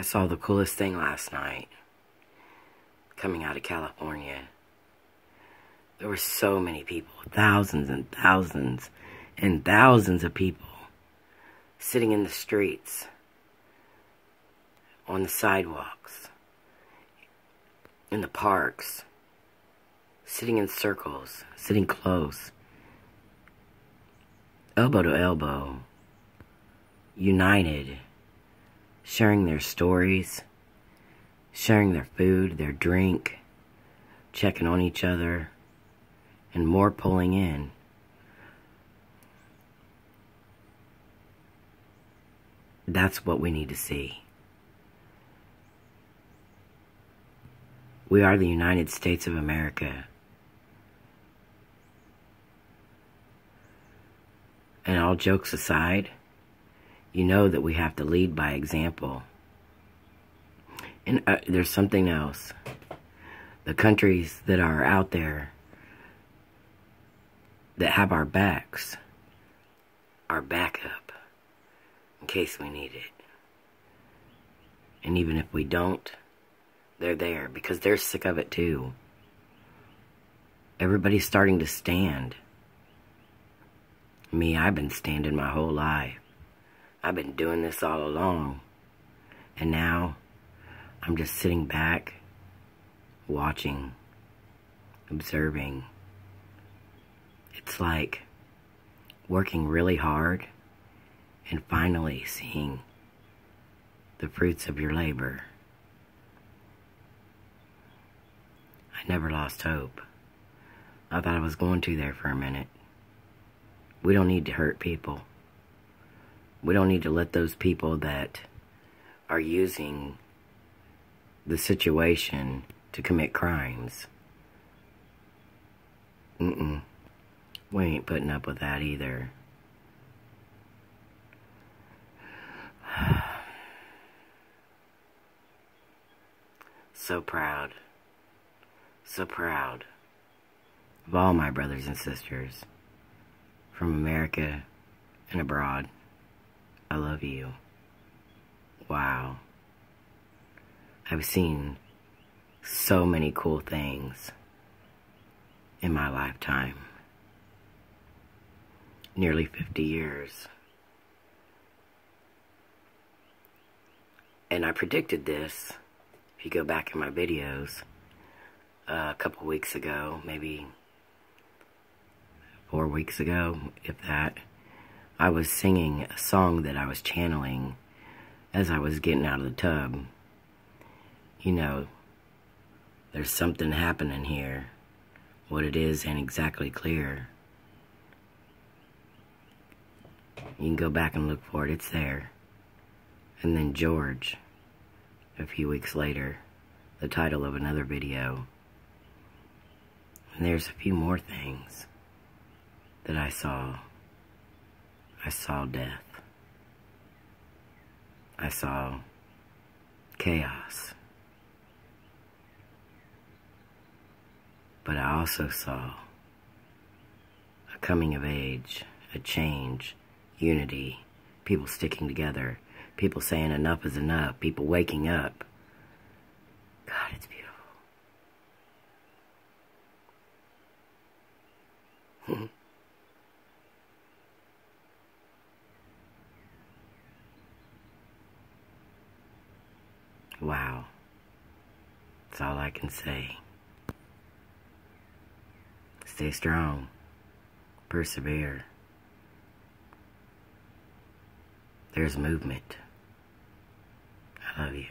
I saw the coolest thing last night coming out of California. There were so many people, thousands and thousands and thousands of people sitting in the streets, on the sidewalks, in the parks, sitting in circles, sitting close, elbow to elbow, united sharing their stories, sharing their food, their drink, checking on each other, and more pulling in. That's what we need to see. We are the United States of America. And all jokes aside, you know that we have to lead by example. And uh, there's something else. The countries that are out there that have our backs, our backup, in case we need it. And even if we don't, they're there because they're sick of it too. Everybody's starting to stand. Me, I've been standing my whole life. I've been doing this all along. And now I'm just sitting back, watching, observing. It's like working really hard and finally seeing the fruits of your labor. I never lost hope. I thought I was going to there for a minute. We don't need to hurt people. We don't need to let those people that are using the situation to commit crimes. Mm-mm. We ain't putting up with that either. so proud. So proud of all my brothers and sisters from America and abroad. I love you. Wow. I've seen so many cool things in my lifetime. Nearly 50 years. And I predicted this, if you go back in my videos, uh, a couple weeks ago, maybe four weeks ago, if that. I was singing a song that I was channeling as I was getting out of the tub. You know, there's something happening here. What it is ain't exactly clear. You can go back and look for it, it's there. And then George, a few weeks later, the title of another video. And there's a few more things that I saw. I saw death. I saw chaos. But I also saw a coming of age, a change, unity, people sticking together, people saying enough is enough, people waking up. God, it's beautiful. Wow. That's all I can say. Stay strong. Persevere. There's movement. I love you.